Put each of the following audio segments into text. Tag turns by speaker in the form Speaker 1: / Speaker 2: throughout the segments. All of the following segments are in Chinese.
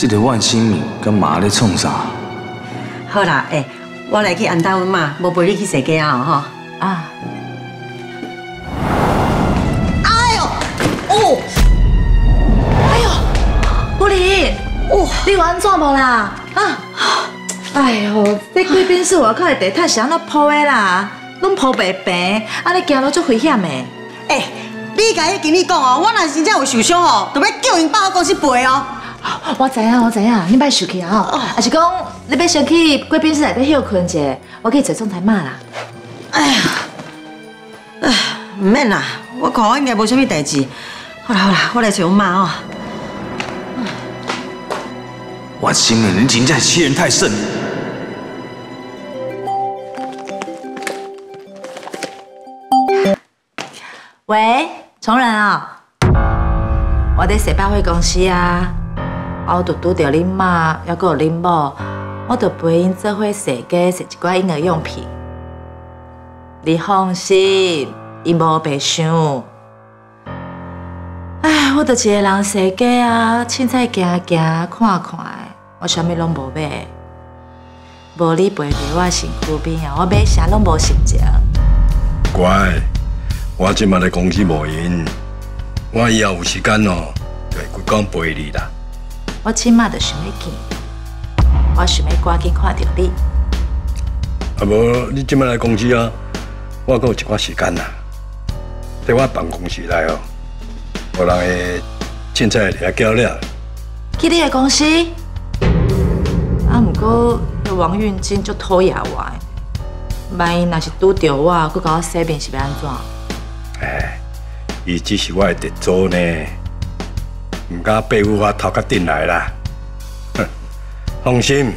Speaker 1: 这个万新明跟妈咧创啥？
Speaker 2: 好啦，哎，我来去安大阮妈，无陪你去踅街啊，吼。
Speaker 3: 啊，
Speaker 2: 哎呦，哦，
Speaker 3: 哎呦，布林，哦，你有安怎无啦？啊，哎呦，这贵宾室外口的地毯是安怎铺的啦？拢铺白白，安尼行路足危险的。
Speaker 2: 哎，你甲伊经理讲哦，我若真正有受伤哦，就要叫因百货公司赔哦。
Speaker 3: 我知影，我知影，你别生气啊！吼，还是讲你要先去贵宾室内底休困一下，我可以坐总裁骂啦。
Speaker 2: 哎呀，哎，唔免啦，我看我应该无啥物代志。好啦好啦，我来找我妈哦。
Speaker 1: 万新明，你真正欺人太甚。
Speaker 3: 喂，崇仁啊，我伫社百货公司啊，我拄拄着恁妈，还佫有恁某，我著陪因做伙踅街，踅一寡婴儿用品。你放心，伊无白想。唉，我著一个人踅街啊，凊彩行行看看，我啥物拢无买。无你陪伫我身躯边啊，我买啥拢无心情。
Speaker 4: 乖，我即马在公司无闲，我以后有时间哦，就会规工陪你啦。
Speaker 3: 我即马就想要见，我想要赶紧看到你。
Speaker 4: 啊无，你即马来公司啊，我还有一寡时间啦，在我办公室内哦，有人会凊彩掠叫了。
Speaker 3: 去你的公司？啊，毋过迄王运金足讨厌我的，万一若是拄着我，佮甲我洗面是要安怎？
Speaker 4: 哎，伊只是我的特助呢，唔敢背负我头壳顶来啦。哼，放心，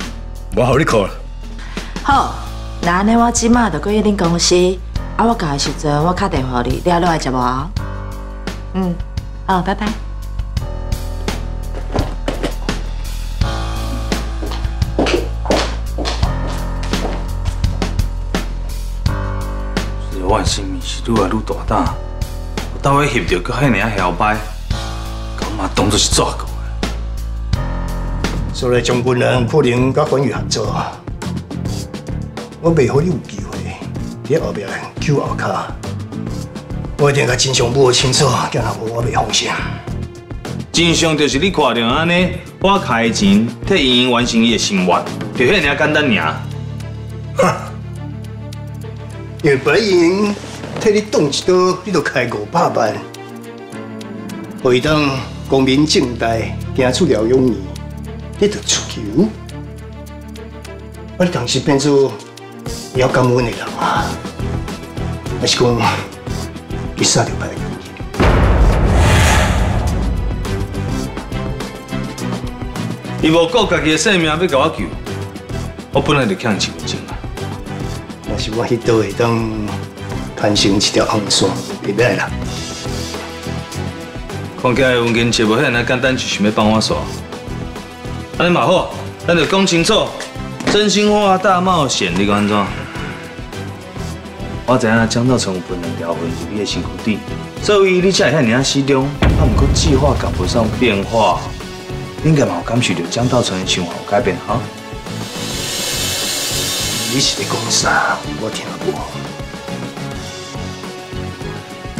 Speaker 4: 我互你靠。
Speaker 3: 好，那安尼我即马就过去恁公司，啊，我到的时阵我打电话你，你还落来接无？嗯，好，拜拜。
Speaker 1: 这个万新明是愈来愈大胆，有到尾翕着佮遐尔啊摇摆，甲我妈当作是纸狗的。
Speaker 5: 所以将军人可能甲关羽合作，我袂互你有机会伫后壁揪后卡，我一定甲真相摸清楚，叫若无我袂放心。
Speaker 1: 真相就是你看到安尼，我开钱替莹莹完成伊的心愿，就遐尔简单尔。
Speaker 5: 因为本来已经替你动一刀，你就开五百万，可以当光明正大行出疗养院，你就出球。我当时变做要感恩的人啊，还是讲你杀掉白人？
Speaker 1: 伊无顾家己的性命要甲我救，我本来就欠伊一分钱啊。
Speaker 5: 若是我迄刀会当攀成一条红线，会歹啦。
Speaker 1: 看起来文根切无遐尔简单，就想要帮我煞。安尼嘛好，咱就讲清楚，真心话大冒险，你讲安怎？我知影江道成有分两条痕伫你的身躯底，所以你才会遐尔始终。啊，毋过计划赶不上变化，你应该嘛有感受到江道成的想法有改变哈？
Speaker 5: 你是咧讲啥？我听无。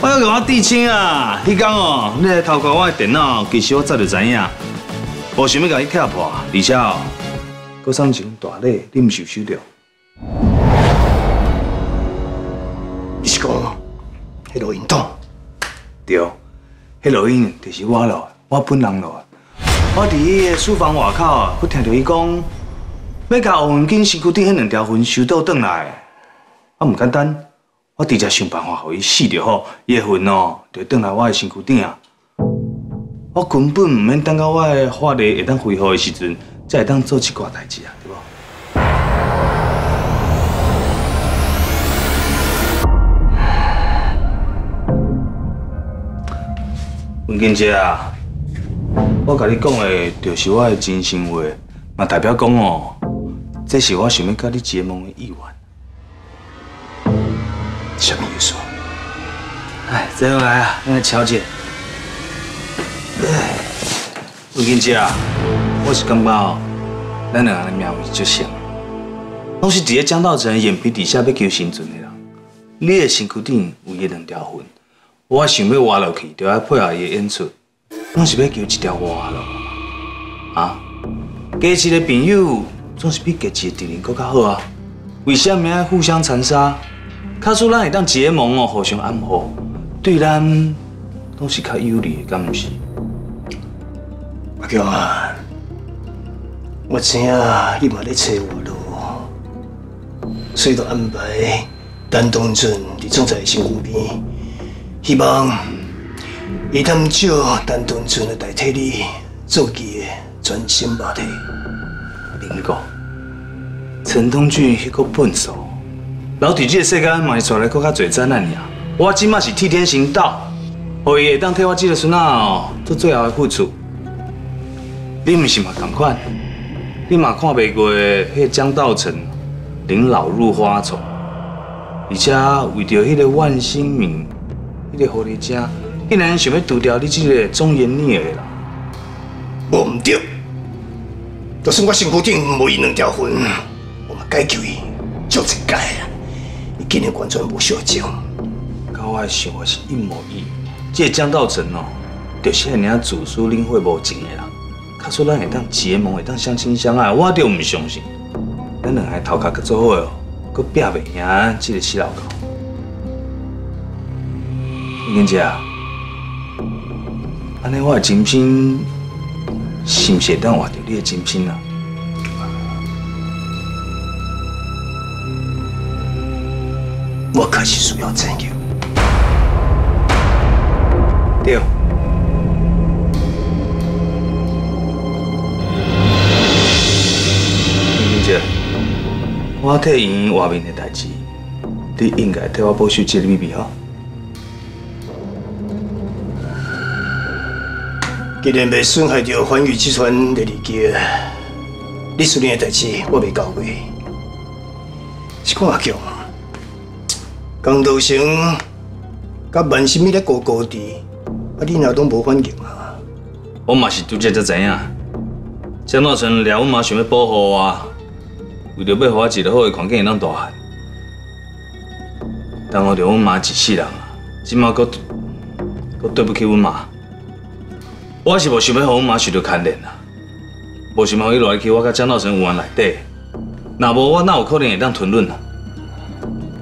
Speaker 1: 我要给我弟亲啊！迄天哦，你来偷看我的电脑，其实我早就知影，无想要甲你踢破，而且哦，搁送一份大礼，你毋是有收到？
Speaker 5: 你是讲迄录音档？
Speaker 1: 对，迄录音就是我录的，我本人录的。我伫伊的书房外口啊，佮听到伊讲，要甲王文金身躯顶迄两条痕收倒转来。啊，毋简单，我直接想办法，互伊死就好，伊的魂哦，就转来我的身躯顶。我根本毋免等到我的法力会当恢复的时阵，才会当做这挂代志啊，对无？文静姐啊，我甲你讲的，就是我的真心话，嘛代表讲哦，这是我想要甲你结盟的意愿。哎，坐下来啊，来瞧姐。吴金姐啊，我是感觉哦，咱两个的命运就像，拢是伫个江道成眼皮底下要求生存的人。你的身躯顶有伊两条痕，我想要活落去，就要配合伊的演出，拢是要求一条活路。啊，加一个朋友总是比加一个敌人更较好啊。为什么要互相残杀？卡出咱会当结盟哦，互相暗护，对咱拢是较有利的，敢毋是？
Speaker 5: 阿强啊，我知影你嘛咧找我咯，所以就安排陈东俊伫总裁身躯边，希望伊通借陈东俊来代替你做佢的全新马体。
Speaker 1: 林哥，陈东俊迄个笨手，老伫这个世界嘛是带来更较侪灾难尔。我即马是替天行道，互伊会当替我这个孙仔做最后的付出。你毋是嘛同款？你嘛看袂过迄个江道成临老入花丛，而且为着迄个万新明，迄个狐狸精，竟然想要除掉你这个忠言逆耳的人。
Speaker 5: 无毋对，就算我身躯顶无伊两条魂，我嘛解救伊，就一解啊！伊竟然完全无小情。
Speaker 1: 我的想法是一模一样。这个江道成哦，就是遐尔自私领会无情的人。他说咱会当结盟，会当相亲相爱，我就唔相信。咱两个头壳去做伙哦，佮拼袂赢这个死老狗。英姐啊，安尼我的真心是毋是当换着你的真心啊？
Speaker 5: 我可是需要拯救。
Speaker 1: 对。英姐，我替伊外面的代志，你应该替我保守这个秘密哈。
Speaker 5: 既然未损害到环宇集团的利益，你处理的代志我未交过。是看阿强，江道成甲万新美咧高高伫，啊你若拢无反应啊？
Speaker 1: 我嘛是拄则才知影，江道成掠我妈想要保护我，为着要互我一个好的环境会当大汉。但我着阮妈一世人啊，即马搁搁对不起阮妈。我是无想要互阮妈受到牵连啊，无想要伊落去我甲江道成有缘内底，若无我哪有可能会当吞忍啊？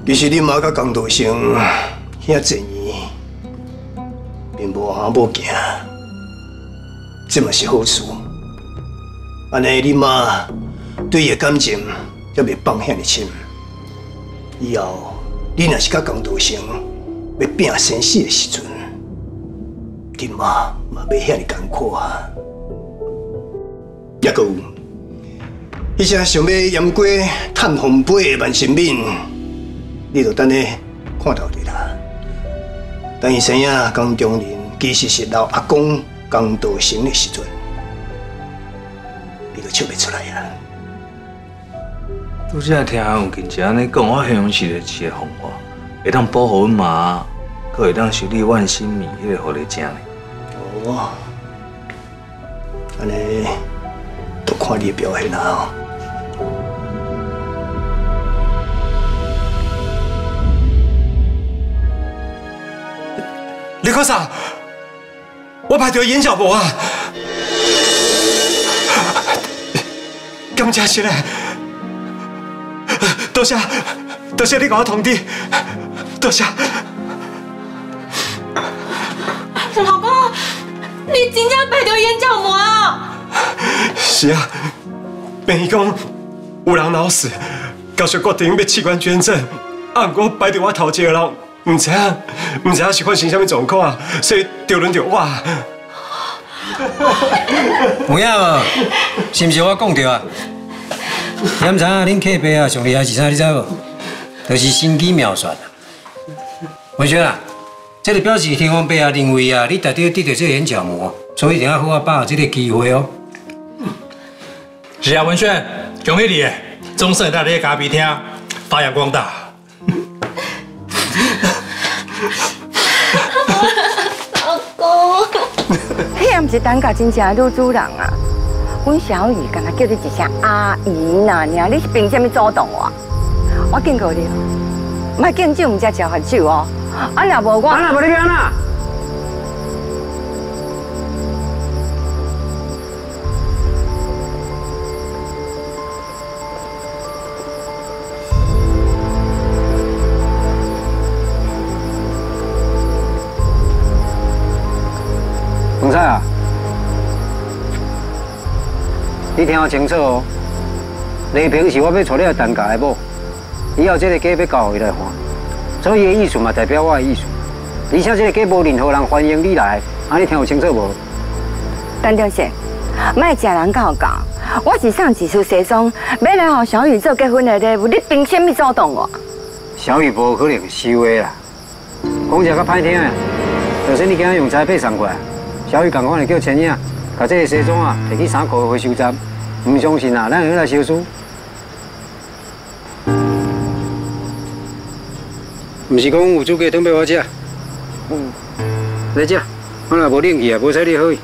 Speaker 5: 其实你妈甲江道成遐侪年，并无行无行，这嘛是好事。安尼你妈对伊的感情才袂放遐尼深。以后你若是甲江道生要拼生死的时阵，你妈嘛袂遐尼艰苦啊。也搁有，迄些想要淹过探风杯的万新敏。你就等咧看到的啦。等伊生影江中人其实是老阿公江道成的时阵，你就笑袂出来啊。
Speaker 1: 拄则听有近姐安尼讲，我形容是个一个方法，会当保护阮妈，佮会当修理万新米迄个狐狸精呢。
Speaker 5: 哦，安尼都看你的表现啦。
Speaker 6: 李科长，我拍到眼角膜啊！感谢先生，多谢多谢你给我通知，多谢。
Speaker 7: 老公，你真正拍到眼角膜啊？
Speaker 6: 是啊，病医讲有人脑死，到时决定要器官捐赠，啊，我摆在我头一个人。唔知啊，唔知啊是发生什么状况，所以就轮到我。
Speaker 8: 有影无？是毋是我讲着啊？你毋知影恁客爸啊上厉害是啥？你知无？就是心机妙算。文轩啊，这个表示天王伯啊认为啊，你值得得到这个眼角膜，所以一定要好好把握这个机会哦。
Speaker 9: 是啊，文轩，恭喜你，终身在你的咖啡厅发扬光大。
Speaker 7: 老公，
Speaker 10: 迄也不是当家真正女主人啊！阮小雨刚才叫你一声阿姨呐，尔你是凭什么阻挡我？我警告你卖，敬酒，唔才吃罚酒哦。啊，若无我，
Speaker 8: 啊，若无你要安那？听我清楚哦，礼品是我要娶你来担家的某，以后这个家要交伊来还，所以的意思嘛代表我的意思，而且这个家无任何人欢迎你来，啊你听有清楚无？
Speaker 10: 陈中贤，莫食人搞搞，我是送一束西装，要来和小雨做结婚的礼物，你凭什么阻挡我？
Speaker 8: 小雨无可能收的啦，讲一个较歹听的，就是你今日用彩票送过来。小雨赶快来叫千影，把这个西装啊摕去衫裤回收站。唔相信啊，咱下来烧书。唔是讲有资格准备我吃。嗯，来吃，我若无冷气啊，无使你喝。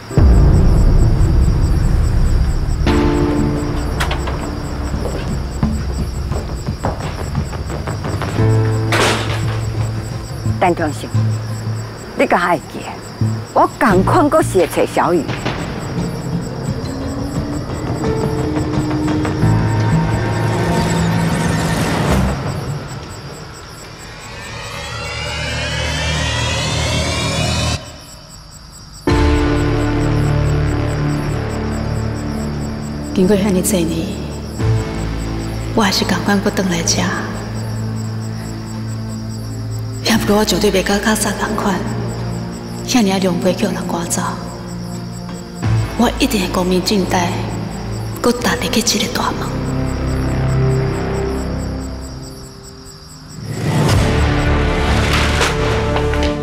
Speaker 10: 陈中信，你敢会记？我赶快过写找小雨。
Speaker 11: 经过遐尼多年，我还是赶快过回来吃。不过我绝对袂甲卡萨同款。遐尔两杯叫人赶走，我一定会光明正大，搁踏入去这个大门。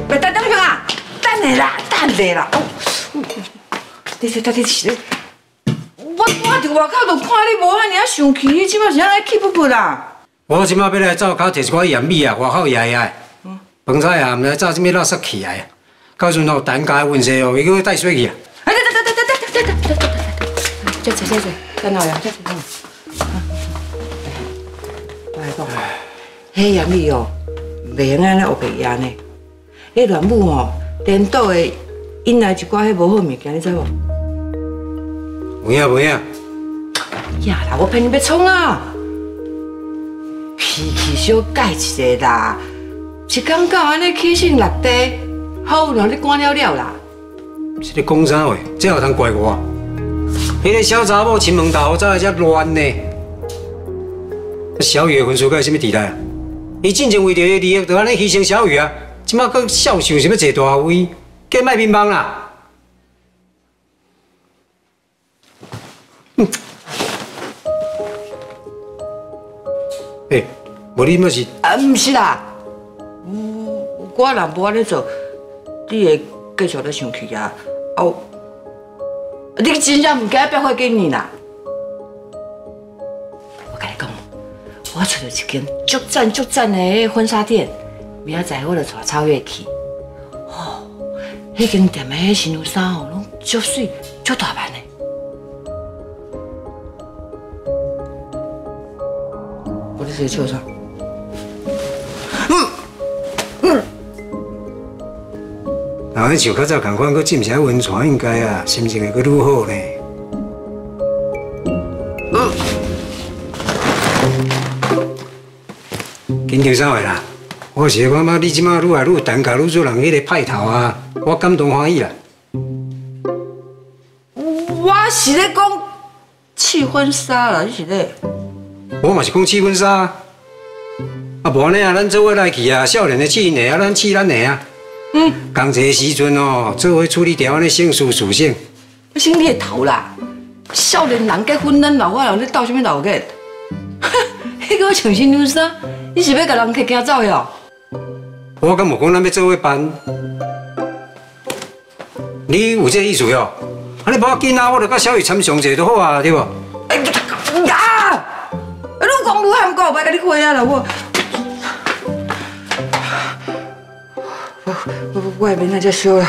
Speaker 2: 别等等啊！等你啦，等你啦！你说到底是？我我伫外口就看你无遐尔生气，你即摆是安尼气不不啦？
Speaker 8: 我即摆要来灶口摕一寡盐米啊，外口压压。饭菜啊，唔知炸什么垃圾起来。到时候蛋糕温势哦，伊个带水去啊！
Speaker 2: 哎，等等等等等等等等等等，再坐再坐，等下呀，再坐。我来讲，迄盐米哦，袂用安尼学白腌呢。迄乱母哦，颠倒的引来一寡迄无好物件，你知无？
Speaker 8: 有影无影？
Speaker 2: 呀啦，我陪你要创啊！脾气小改一下啦，一刚到安尼气性落地，好让你管了了啦。
Speaker 8: 是你讲啥话？这有通怪我？迄、那个小查某亲门大户，怎会遮乱呢？小雨的婚数该有啥物期代啊？伊正前为着个利益，就安尼牺牲小雨啊，即马搁孝顺是物坐大位，计卖乒乓啦。哎，无你么是？
Speaker 2: 啊，唔是啦，我我若无安尼做。你会继续咧生气啊？哦，你真正唔该变坏给你啦！我跟你讲，我找到一间足赞足赞的婚纱店，明仔载我就带超越去。哦，迄间店的迄新娘衫哦，拢足水足大版的。我你在笑啥？
Speaker 8: 然后像较早同款，搁浸下温泉，应该啊，心情会搁愈好呢。紧张啥话啦？我是感觉你即马愈来愈单调，愈做人迄个派头啊，我感动欢喜啦。
Speaker 2: 我是咧讲试婚纱啦，你是咧？
Speaker 8: 我嘛是讲试婚纱，啊，无安尼啊，咱做伙来去啊，少年的试因的啊，咱试咱的啊。嗯，刚这个时阵哦，做伙处理掉安尼性事属性。
Speaker 2: 不是你的头啦，少年人结婚，咱老外人你斗什么老结？迄个穿新娘衫，你是要甲人客惊走哟？
Speaker 8: 我敢无讲咱要做伙办？你有这意思哟？啊，你无要紧啊，我著甲小雨参详者就好啊，对不？哎
Speaker 2: 呀！你讲愈喊讲，别跟你开啊啦我。我我外面那只烧了。